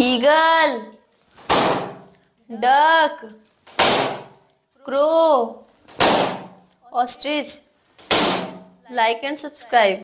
Eagle duck crow ostrich like and subscribe.